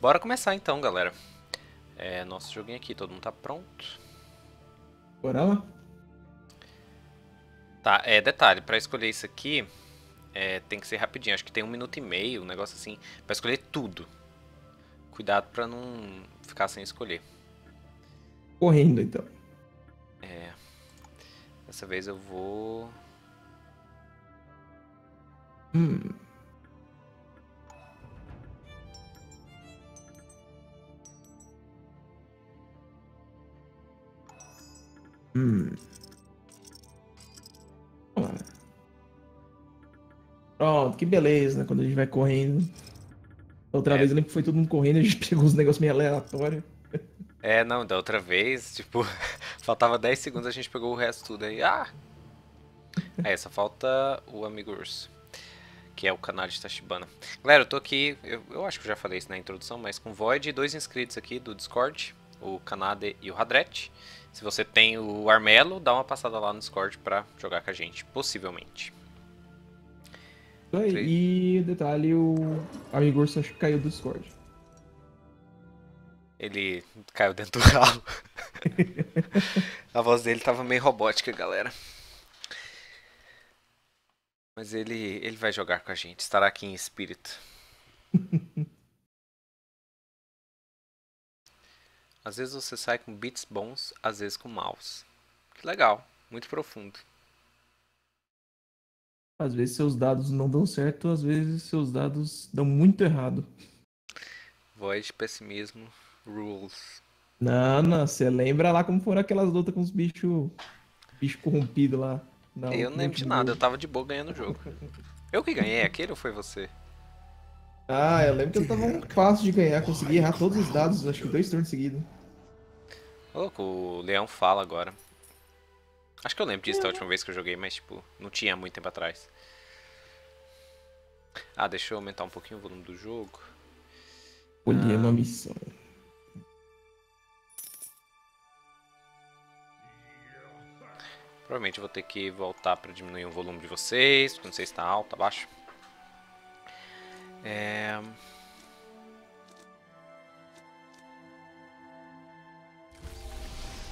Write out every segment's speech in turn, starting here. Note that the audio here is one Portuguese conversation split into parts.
Bora começar então, galera. É, nosso joguinho aqui, todo mundo tá pronto. Bora lá? Tá, é, detalhe, pra escolher isso aqui, é, tem que ser rapidinho. Acho que tem um minuto e meio, um negócio assim, pra escolher tudo. Cuidado pra não ficar sem escolher. Correndo, então. É. Dessa vez eu vou... Hum. Hum. Pronto, que beleza, né? Quando a gente vai correndo. Outra É. vez eu lembro que foi todo mundo correndo, a gente pegou uns negócios meio aleatórios. É, não, da outra vez, tipo, faltava 10 segundos, a gente pegou o resto tudo aí. Ah! Aí, só falta o amigo urso, que é o canal de Tachibana. Galera, eu tô aqui, eu, eu acho que eu já falei isso na introdução, mas com Void e dois inscritos aqui do Discord, o Kanade e o Radret. Se você tem o Armelo, dá uma passada lá no Discord pra jogar com a gente, possivelmente. E detalhe, o amigo Urso acho que caiu do Discord. Ele caiu dentro do ralo. a voz dele tava meio robótica, galera. Mas ele, ele vai jogar com a gente, estará aqui em espírito. Às vezes você sai com beats bons, às vezes com maus. Que legal, muito profundo. Às vezes seus dados não dão certo, às vezes seus dados dão muito errado. Void pessimismo rules. Não, não, você lembra lá como foram aquelas lutas com os bichos bicho corrompidos lá? Não, eu não lembro de nada, eu tava de boa ganhando o jogo. Eu que ganhei, aquele ou foi você? Ah, eu lembro que eu tava um passo de ganhar, consegui errar todos os dados, acho que dois turnos seguidos. Ô, Louco, o Leão fala agora. Acho que eu lembro disso da última vez que eu joguei, mas tipo, não tinha muito tempo atrás. Ah, deixa eu aumentar um pouquinho o volume do jogo. Escolhi Ah. uma missão. Provavelmente eu vou ter que voltar pra diminuir o volume de vocês, porque não sei se tá alto, tá baixo. É...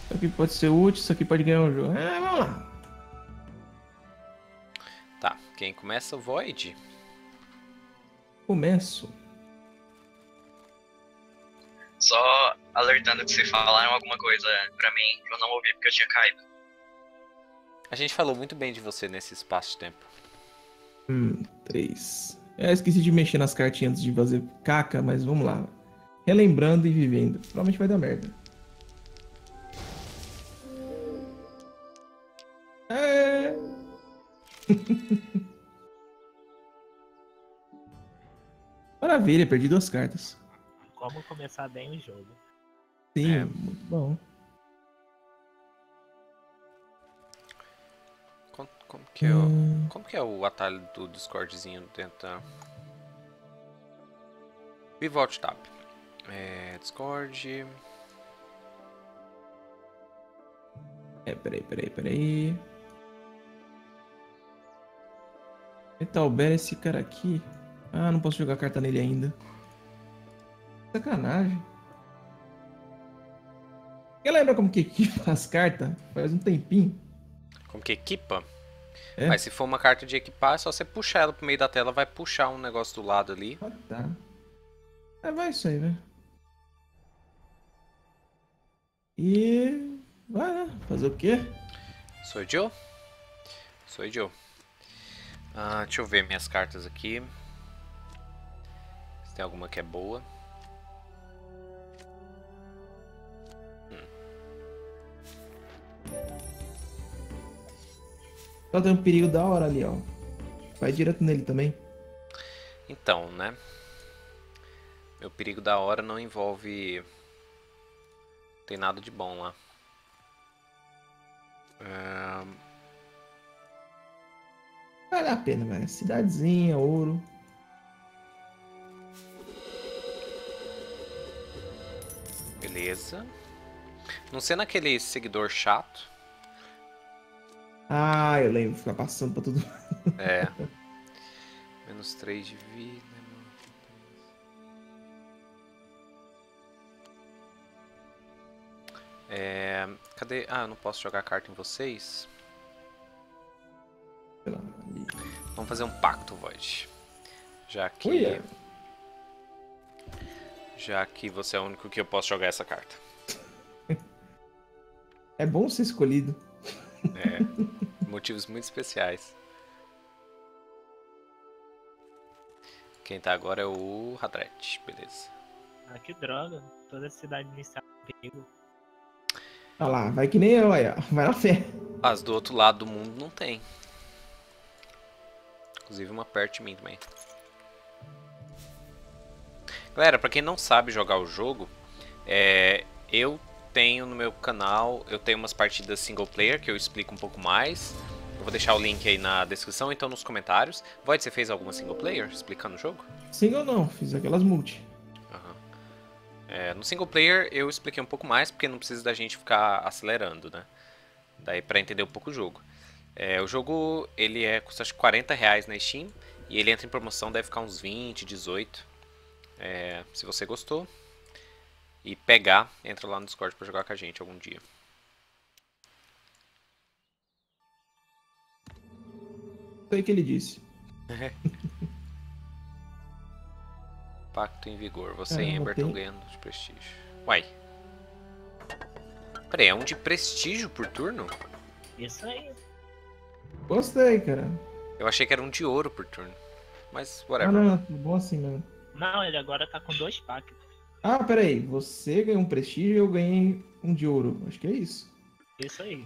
Isso aqui pode ser útil, isso aqui pode ganhar um jogo. É, vamos lá. Tá, quem começa? O Void. Começo. Só alertando que se falaram alguma coisa pra mim, eu não ouvi porque eu tinha caído. A gente falou muito bem de você nesse espaço de tempo. Hum, três. É, esqueci de mexer nas cartinhas antes de fazer caca, mas vamos lá. Relembrando e vivendo. Provavelmente vai dar merda. Maravilha, perdi duas cartas. Como começar bem o jogo. Sim, É. muito bom. Como, como que é o... Hum, Como que é o atalho do Discordzinho dentro da... Pivot Tab. É, Discord... É, peraí, peraí, peraí. Metalbear esse cara aqui. Ah, não posso jogar carta nele ainda. Sacanagem. Quer lembra como que equipa as cartas? Faz um tempinho. Como que equipa? É. Mas se for uma carta de equipar, é só você puxar ela pro meio da tela, vai puxar um negócio do lado ali. Ah, tá. É, vai isso aí, velho. E... Vai, né? Fazer o quê? Sou eu? Sou eu. Ah, deixa eu ver minhas cartas aqui. Se tem alguma que é boa. Só tem um perigo da hora ali, ó. Vai direto nele também. Então, né? Meu perigo da hora não envolve. Não tem nada de bom lá. Ahn, Vale a pena, velho. Cidadezinha, ouro. Beleza. Não sendo aquele seguidor chato. Ah, eu lembro, ficar passando pra tudo. É. Menos 3 de vida. Né, é... Cadê? Ah, eu não posso jogar carta em vocês? Pelo amor. Vamos fazer um pacto, Void. Já que. Uia. Já que você é o único que eu posso jogar essa carta. É bom ser escolhido. É. motivos muito especiais. Quem tá agora é o Hadret, beleza. Ah, que droga. Toda a cidade inicial perigo. Olha lá, vai que nem eu aí, ó. Vai na fé. As do outro lado do mundo não tem. Inclusive uma perto de mim também. Galera, pra quem não sabe jogar o jogo, é, eu tenho no meu canal, eu tenho umas partidas single player que eu explico um pouco mais. Eu vou deixar o link aí na descrição, então nos comentários. Void, você fez alguma single player explicando o jogo? Sim ou não? Fiz aquelas multi. Aham. É, no single player eu expliquei um pouco mais, porque não precisa da gente ficar acelerando, né? Daí pra entender um pouco o jogo. É, o jogo, ele é, custa acho que 40 reais na Steam, e ele entra em promoção, deve ficar uns 20, 18. É, se você gostou e pegar, entra lá no Discord pra jogar com a gente algum dia. Isso aí que ele disse. Pacto em vigor. Você É, e eu Amber estão ganhando de prestígio. Uai. Peraí, é um de prestígio por turno? Isso aí. Gostei, cara. Eu achei que era um de ouro por turno. Mas, Ah, whatever. não, não, tá bom assim mesmo. Não, ele agora tá com dois pactos. Ah, peraí. Você ganhou um prestígio e eu ganhei um de ouro. Acho que é isso. Isso aí.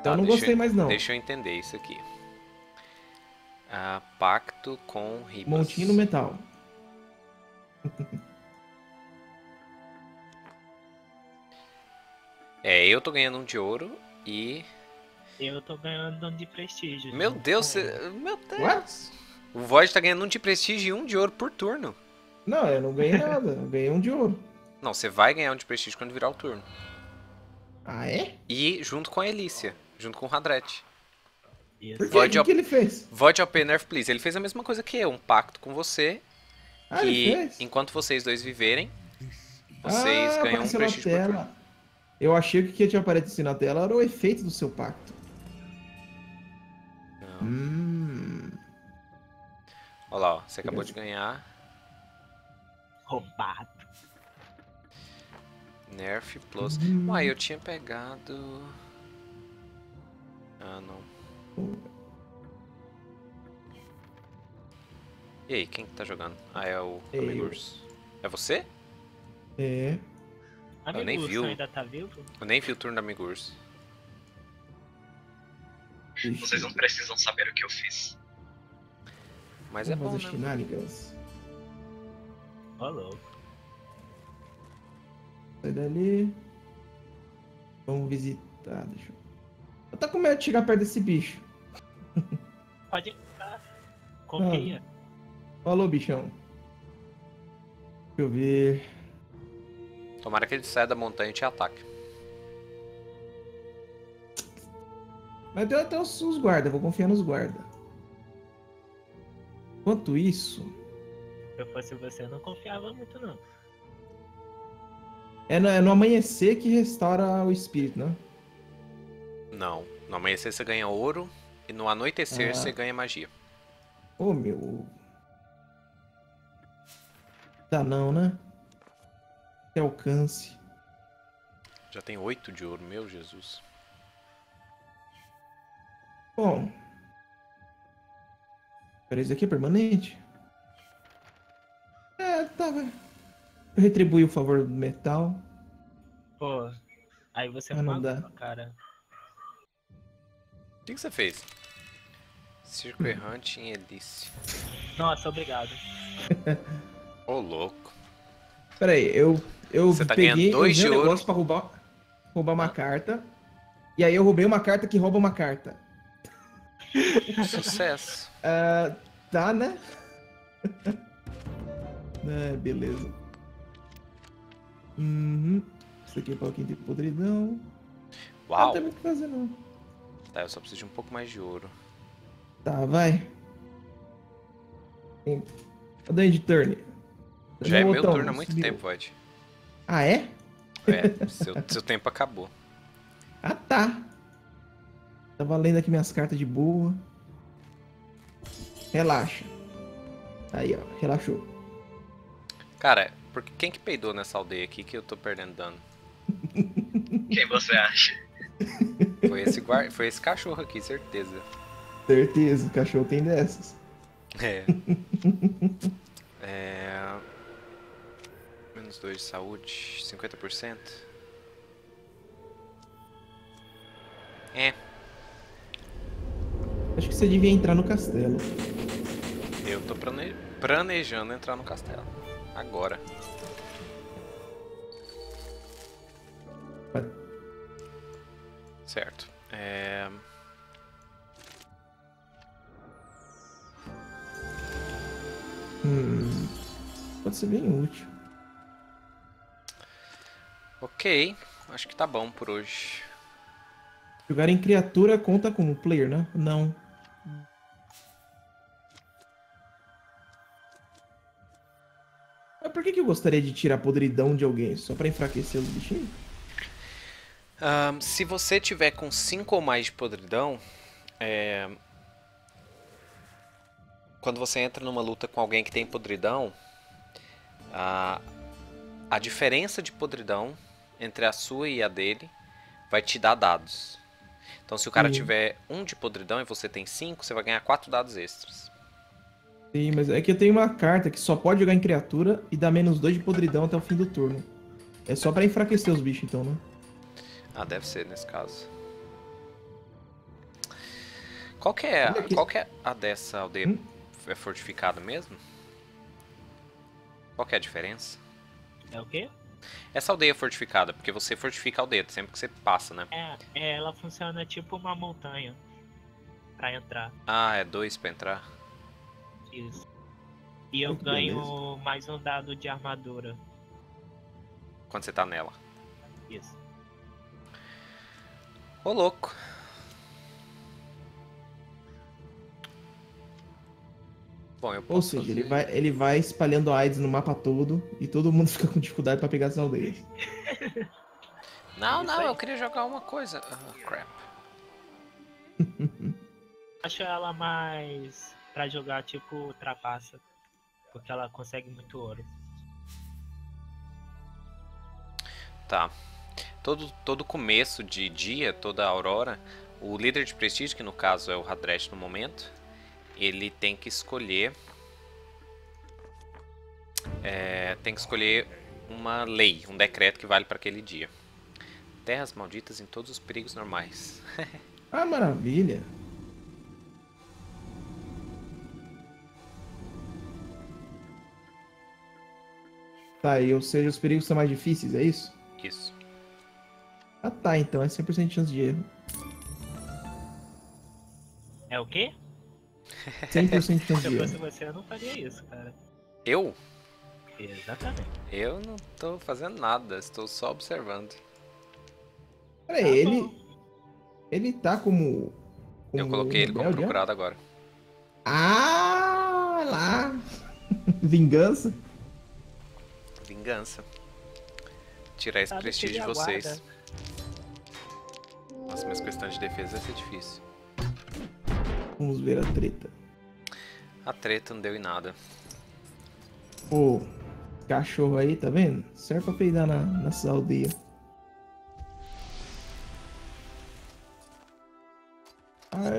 Então Tá, eu não gostei mais não. Deixa eu entender isso aqui. Ah, pacto com Ribas. Montinho no metal. É, eu tô ganhando um de ouro e. Eu tô ganhando um de prestígio. Meu Deus, cê- meu Deus. What? O Void tá ganhando um de prestígio e um de ouro por turno. Não, eu não ganhei nada. Eu ganhei um de ouro. Não, você vai ganhar um de prestígio quando virar o turno. Ah, é? E junto com a Elícia, junto com o Hadret. Por quê? Void O op- que, que ele fez? Void OP Nerf Please, ele fez a mesma coisa que eu, um pacto com você, Ah, ele que fez? enquanto vocês dois viverem, vocês ah, ganham um prestígio por turno. Eu achei que o que tinha aparecido na tela era o efeito do seu pacto. Não. Hum. Olha lá, ó, você acabou de ganhar Roubado. Nerf Plus. Hum. Uai, eu tinha pegado... Ah, não. E aí, quem que tá jogando? Ah, é o Eu. Amigurs. É você? É. Eu nem Amigo, vi o ainda tá vivo? Eu nem vi o turno do Amigurs. Deixa Vocês não precisam saber o que eu fiz. Mas é Vamos bom, fazer né? shenanigans. Ô, louco. Sai dali. Vamos visitar. Deixa eu. Eu tô com medo de chegar perto desse bicho. Pode entrar. Confia. Falou, bichão. Deixa eu ver. Tomara que ele saia da montanha e te ataque. Mas tem até os, os guardas, vou confiar nos guardas. Enquanto isso, Se eu fosse você, eu não confiava muito, não. é no, é no amanhecer que restaura o espírito, né? Não. No amanhecer você ganha ouro e no anoitecer Ah. você ganha magia. Ô meu. Dá não, né? Que alcance. Já tem oito de ouro, meu Jesus. Bom. Peraí, isso aqui é permanente? É, tá, vai. Eu retribuí o favor do metal. Pô, aí você Ah, não dá. cara. O que, que você fez? Circo errante em Elice. Nossa, obrigado. Ô, louco. Peraí, eu, eu Você tá peguei dois usei de um ouro. negócio pra roubar, roubar uma carta. E aí eu roubei uma carta que rouba uma carta. Sucesso. Ah, tá, né? é, beleza. Uhum. Isso aqui é quem tem podridão. Ah, Uau. não tem muito o que fazer, não. Tá, eu só preciso de um pouco mais de ouro. Tá, vai. Cadê end turn? Já é meu turno há muito tempo, Void. Ah, é? É, seu, seu tempo acabou. Ah, tá. Tava lendo aqui minhas cartas de boa. Relaxa. Aí, ó. Relaxou. Cara, porque quem que peidou nessa aldeia aqui que eu tô perdendo dano? Quem você acha? Foi esse, guar... Foi esse cachorro aqui, certeza. Certeza, o cachorro tem dessas. É. é... Menos 2 de saúde, 50%. É, Acho que você devia entrar no castelo. eu tô plane... planejando entrar no castelo. Agora. Vai. Certo. É... Hum. Pode ser bem útil. Ok, acho que tá bom por hoje. Jogar em criatura conta como player, né? Não. Mas por que, que eu gostaria de tirar a podridão de alguém? Só pra enfraquecer os bichinhos? Ahn, se você tiver com 5 ou mais de podridão, é... quando você entra numa luta com alguém que tem podridão, a, a diferença de podridão entre a sua e a dele vai te dar dados. Então, se o cara Sim. tiver um de podridão e você tem 5, você vai ganhar 4 dados extras. Sim, mas é que eu tenho uma carta que só pode jogar em criatura e dá menos 2 de podridão até o fim do turno. É só pra enfraquecer os bichos, então, né? Ah, deve ser nesse caso. Qual que é, aqui. qual que é a dessa aldeia? Hum? É fortificada mesmo? Qual que é a diferença? É o quê? Essa aldeia é fortificada, porque você fortifica a aldeia sempre que você passa, né? É, é, ela funciona tipo uma montanha pra entrar. Ah, é dois pra entrar. Isso. E eu Muito ganho beleza. mais um dado de armadura. Quando você tá nela. Isso. Ô, louco. Bom, eu Ou posso seja, fazer- ele vai, ele vai espalhando AIDS no mapa todo e todo mundo fica com dificuldade pra pegar as aldeias. Não, não, eu queria jogar uma coisa. Ah, crap. Acho ela mais pra jogar tipo trapaça. Porque ela consegue muito ouro. Tá. Todo, todo começo de dia, toda aurora, o líder de prestígio, que no caso é o Hadresh no momento, ele tem que escolher. é, tem que escolher uma lei, um decreto que vale para aquele dia. Terras malditas em todos os perigos normais. Ah, maravilha. Tá, e ou seja, os perigos são mais difíceis, é isso? Isso. Ah tá, então é 100% de chance de erro. É o quê? 100% de chance Se eu fosse você, eu não faria isso, cara. Eu? Exatamente. Eu não tô fazendo nada, estou só observando. Peraí, Tá ele, bom. ele tá como... Eu como coloquei ele como é? procurado agora. Ah, lá. Vingança. Vingança. Tirar esse Sabe prestígio de vocês. aguarda. Nossa, mas questão de defesa vai ser difícil. Vamos ver a treta. A treta não deu em nada. Pô, cachorro aí, tá vendo? Serve pra peidar na, nessas aldeias.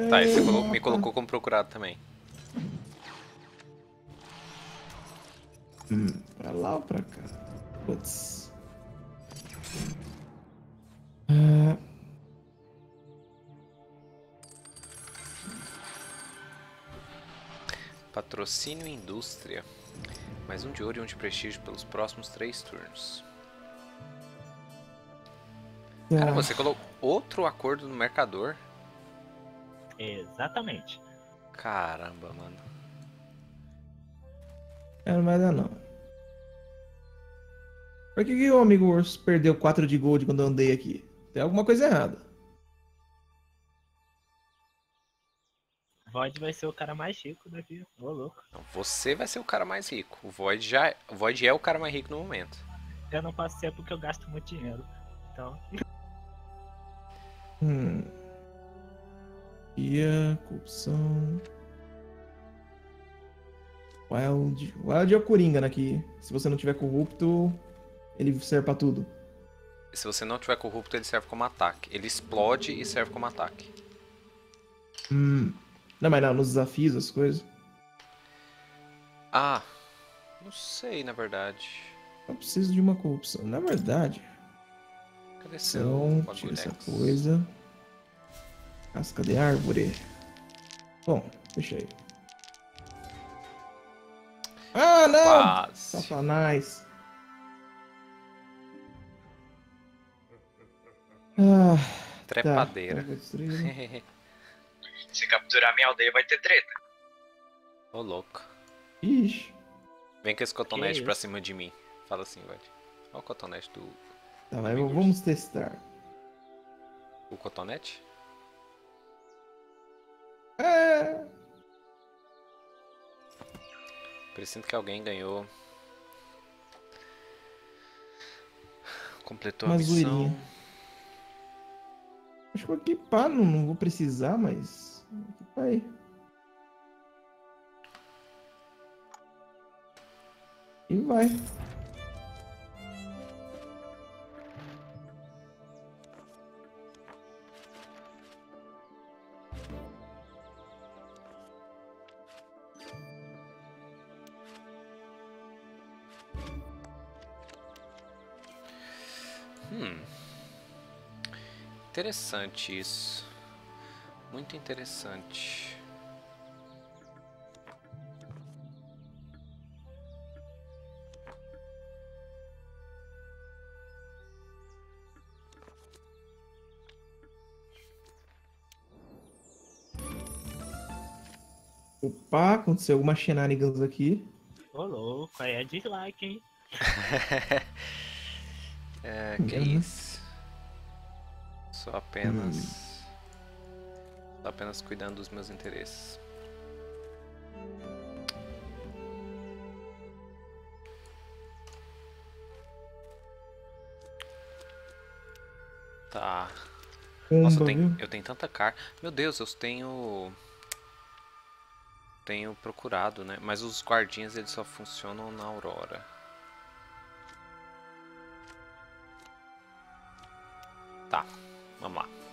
Tá, e colo- Aê, me colocou como procurado também. Hum, pra lá ou pra cá? Putz. Patrocínio e indústria. Mais um de ouro e um de prestígio pelos próximos três turnos. Cara, ah, você colocou outro acordo no mercador? Exatamente. Caramba, mano. é, não vai dar não. Por que, que o amigo urso perdeu 4 de gold quando eu andei aqui? Tem alguma coisa errada. Void vai ser o cara mais rico daqui. Ô, louco. Não, você vai ser o cara mais rico. O Void já, o Void é o cara mais rico no momento. eu não posso ser porque eu gasto muito dinheiro. Então, Hum. Ia, corrupção. Wild. Wild é o Coringa, né? Que se você não tiver corrupto, ele serve pra tudo. Se você não tiver corrupto, ele serve como ataque. Ele explode e serve como ataque. Hum. Não, mas não, nos desafios, as coisas. Ah, não sei, na verdade. Eu preciso de uma corrupção. Na verdade, Cadê seu então, tira essa coisa. Casca de árvore. Bom, deixa aí. Ah, não! Quase. Satanás. Ah, Trepadeira. Tá, tá. Se capturar minha aldeia vai ter treta. Ô, louco. Ixi. Vem com esse cotonete Que pra isso? cima de mim. Fala assim, vai. Olha o cotonete do. Tá, mas vamos testar. O cotonete? É, Preciso que alguém ganhou. Completou a Uma missão. zoeirinha. acho que vou equipar, não, não vou precisar, mas. Equipar aí. E vai. Hum. Interessante isso. Muito interessante. Opa, aconteceu alguma shenanigans aqui. ô louco, aí é dislike, hein? É, que Uhum. isso. Só apenas. Só apenas cuidando dos meus interesses. Tá. Nossa, eu tenho, eu tenho tanta carta. Meu Deus, eu tenho. Tenho procurado, né? Mas os guardinhas eles só funcionam na Aurora. Tá, vamos lá.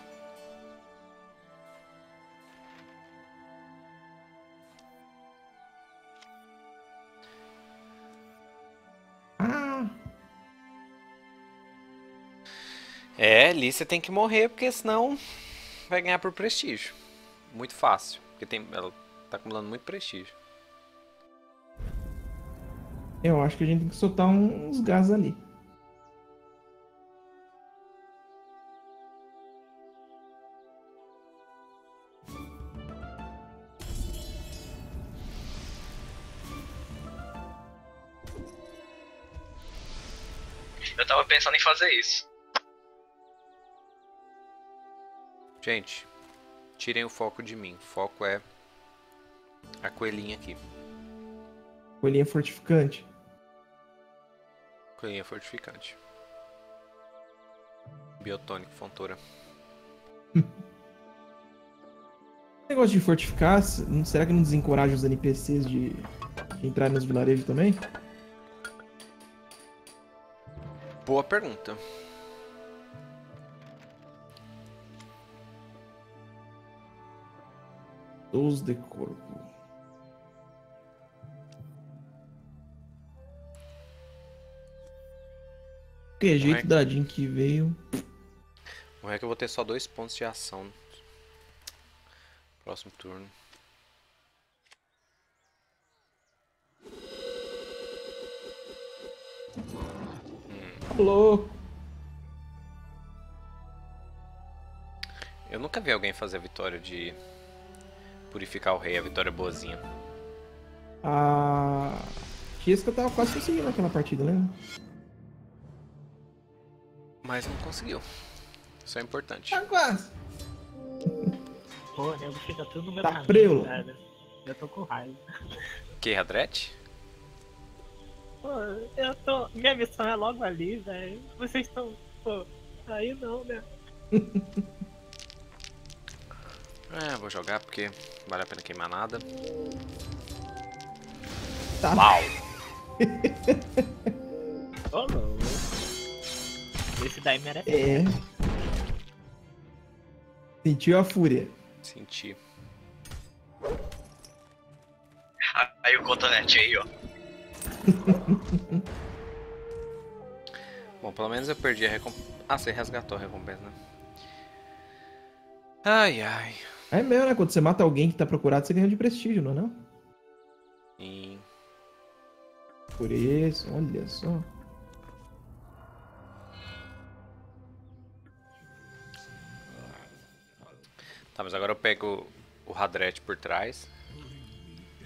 Ali você tem que morrer, porque senão vai ganhar por prestígio. Muito fácil, porque tem, ela tá acumulando muito prestígio. eu acho que a gente tem que soltar um- uns gás ali. Eu tava pensando em fazer isso. Gente, tirem o foco de mim. O foco é a coelhinha aqui. Coelhinha fortificante. Coelhinha fortificante. Biotônico, fontora. Esse negócio de fortificar, será que não desencoraja os NPCs de, de entrar nos vilarejos também? Boa pergunta. Dos de corpo. Que é jeito que- da Jean que veio. Não é que eu vou ter só dois pontos de ação. Próximo turno. Alô? Eu nunca vi alguém fazer a vitória de purificar o rei, a vitória boazinha. A Tisca tava quase conseguindo aquela partida, né? Mas não conseguiu. Isso é importante. Tá quase. Pô, nego fica tudo no meu Tá caminho, cara. Eu tô com raiva. Que, Radret? Pô, eu tô. Minha missão é logo ali, velho. Vocês estão. Pô, aí não, né? É, vou jogar porque vale a pena queimar nada. Tá. Uau! Ô, louco. Esse daí merece. É. Sentiu a fúria. Senti. Aí o cotonete aí, ó. Bom, pelo menos eu perdi a recompensa. Ah, você resgatou a recompensa, né? Ai, ai. É mesmo, né? Quando você mata alguém que tá procurado, você ganha de prestígio, não é não? E... Por isso, olha só. Tá, mas agora eu pego o Hadret por trás.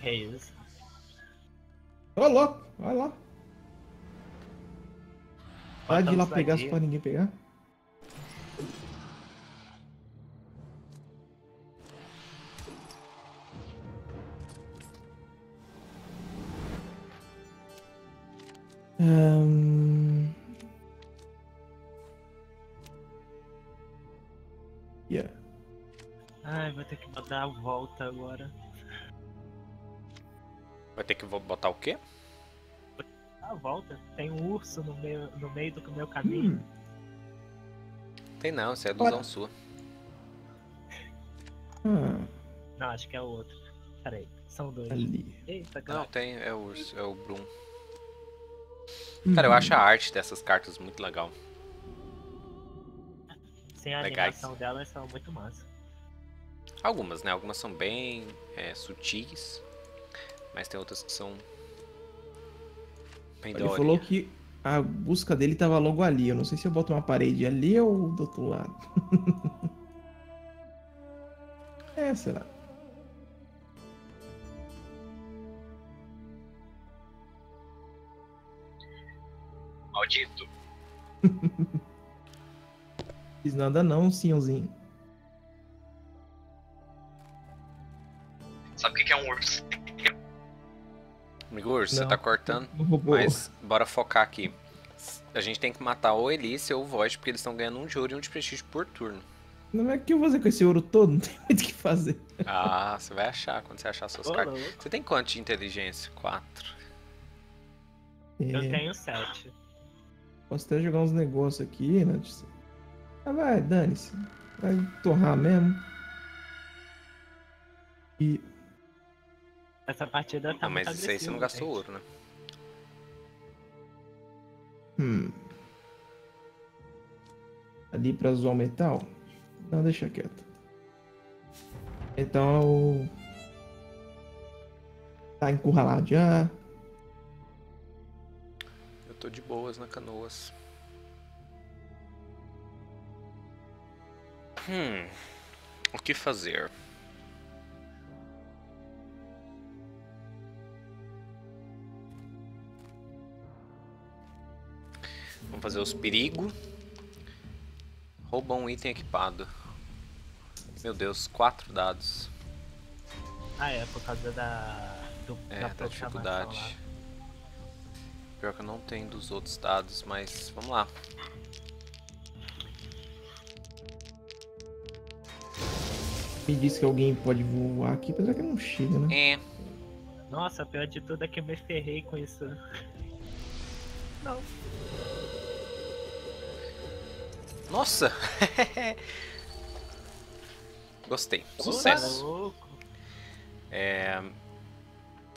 É isso. Ô, louco, vai lá. Para de ir lá pegar só pra ninguém pegar. Ahn. Yeah. Ai, vou ter que dar a volta agora. Vai ter que botar o quê? A volta? Tem um urso no meio, no meio do meu caminho. Hum, Tem não, isso é Ora. ilusão sua. ah, Não, acho que é o outro. Peraí, são dois. ali. Eita, Não, tem, é o urso, é o Bloom. Cara, eu acho a arte dessas cartas muito legal. Sem a legais. animação delas são muito massa. Algumas, né? Algumas são bem é, sutis, mas tem outras que são bem Ele falou que a busca dele tava logo ali. Eu não sei se eu boto uma parede ali ou do outro lado. é, será? Maldito. Fiz nada não, senhorzinho. Sabe o que é um urso? Amigo Urso, você Não. tá cortando, mas bora focar aqui. A gente tem que matar ou Elise ou o Void, porque eles estão ganhando um de ouro e um de prestígio por turno. Não é que eu vou fazer com esse ouro todo, não tem muito o que fazer. Ah, você vai achar quando você achar suas Ô, cartas. Você tem quanto de inteligência? Quatro. Eu É, tenho sete. Posso até jogar uns negócios aqui, né? de- Ah, vai, dane-se. Vai torrar mesmo. E Essa partida tá Não, mas isso aí você não gastou gente. ouro, né? Hum. Ali pra zoar o metal? Não, deixa quieto. Então. Tá encurralado já. Tô de boas na canoas. Hum. O que fazer? Vamos fazer os perigo. Rouba um item equipado. Meu Deus, quatro dados. Ah, é, por causa da. Do, É, da da dificuldade. Pior que eu não tenho dos outros dados, mas vamos lá. Me disse que alguém pode voar aqui, apesar que não chega, né? É, Nossa, pior de tudo é que eu me ferrei com isso. Não. Nossa! Gostei. Sucesso. louco. É...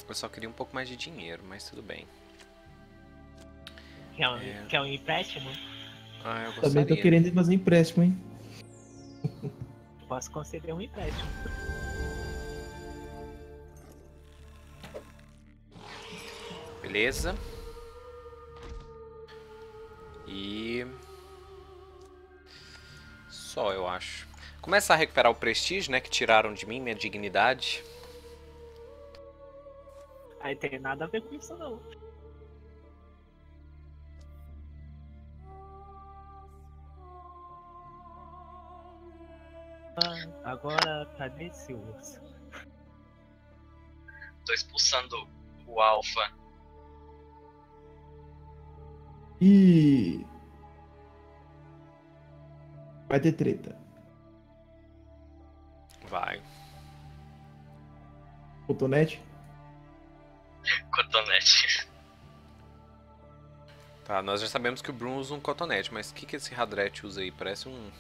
Eu só queria um pouco mais de dinheiro, mas tudo bem. Quer um, É. quer um empréstimo? Ah, eu Também tô querendo fazer empréstimo, hein? Posso conceder um empréstimo. Beleza. E... Só, eu acho. Começar a recuperar o prestígio, né? Que tiraram de mim, minha dignidade. Aí tem nada a ver com isso não. Agora cadê esse urso? Tô expulsando o alfa. E. Vai ter treta. Vai. Cotonete? Cotonete. Tá, nós já sabemos que o Bruno usa um cotonete, mas o que, que esse Hadret usa aí? Parece um.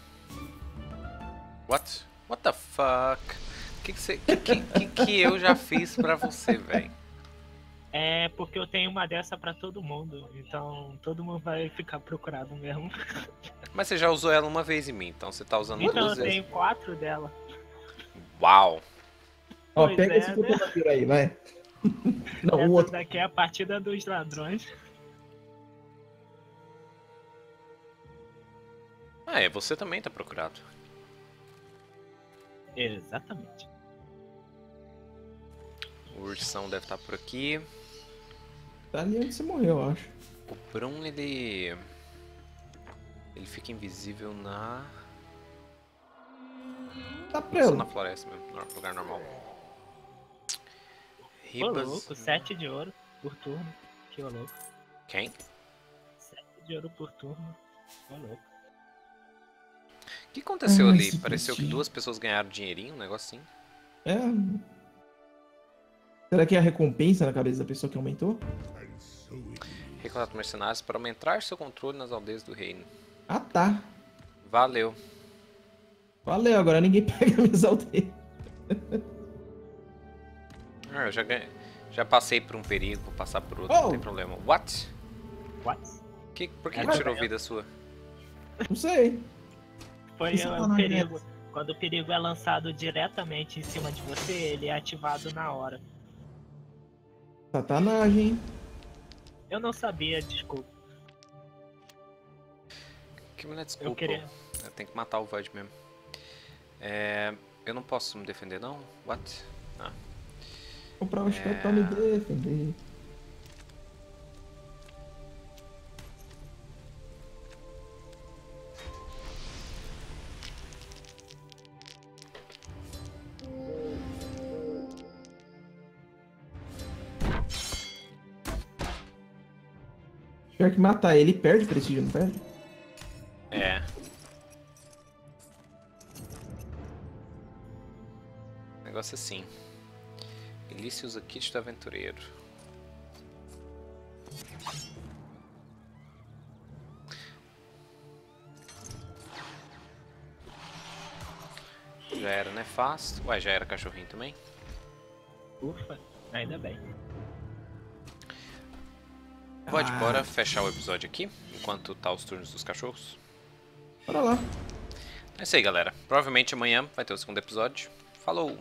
What? What the fuck? O que, que, você, que, que, que, eu já fiz pra você, velho? É porque eu tenho uma dessa pra todo mundo. Então todo mundo vai ficar procurado mesmo. Mas você já usou ela uma vez em mim, então você tá usando Então eu duas vezes. tenho quatro dela. Uau! Ó, Pois pega é, esse né? cotonete aí, vai. Não, o Essa outro. daqui é a partida dos ladrões. Ah, é, você também tá procurado. Exatamente. O ursão deve estar por aqui. Tá ali onde você morreu, eu acho. O Brum, ele. Ele fica invisível na. Tá Só preso. na floresta mesmo, no lugar normal. Ô Ribas. louco, sete de ouro por turno. Que ô louco. Quem? Sete de ouro por turno. Ô louco. O que aconteceu Ai, ali? Pareceu que duas pessoas ganharam dinheirinho, um negócio assim. É. Será que é a recompensa na cabeça da pessoa que aumentou? Recrutar mercenários para aumentar seu controle nas aldeias do reino. Ah, tá. Valeu. Valeu, agora ninguém pega minhas aldeias. Ah, eu já, ganhei, já passei por um perigo, vou passar por outro, Oh! não tem problema. What? What? Que, por que É, que tirou vida sua? Não sei. Foi o perigo. Quando o perigo é lançado diretamente em cima de você, ele é ativado na hora. Satanagem, hein? Eu não sabia, desculpa. Que mulher desculpa. Eu queria. Eu tenho que matar o Void mesmo. É, eu não posso me defender não? What? Comprar um espeto É. pra me defender. Tiver que matar ele, perde prestígio, não perde? É. Negócio assim. Elício usa kit do aventureiro. Já era nefasto. Ué, já era cachorrinho também? Ufa, ainda bem. Pode, Ah. bora fechar o episódio aqui, enquanto tá os turnos dos cachorros. Bora lá. É isso aí, galera. Provavelmente amanhã vai ter o segundo episódio. Falou!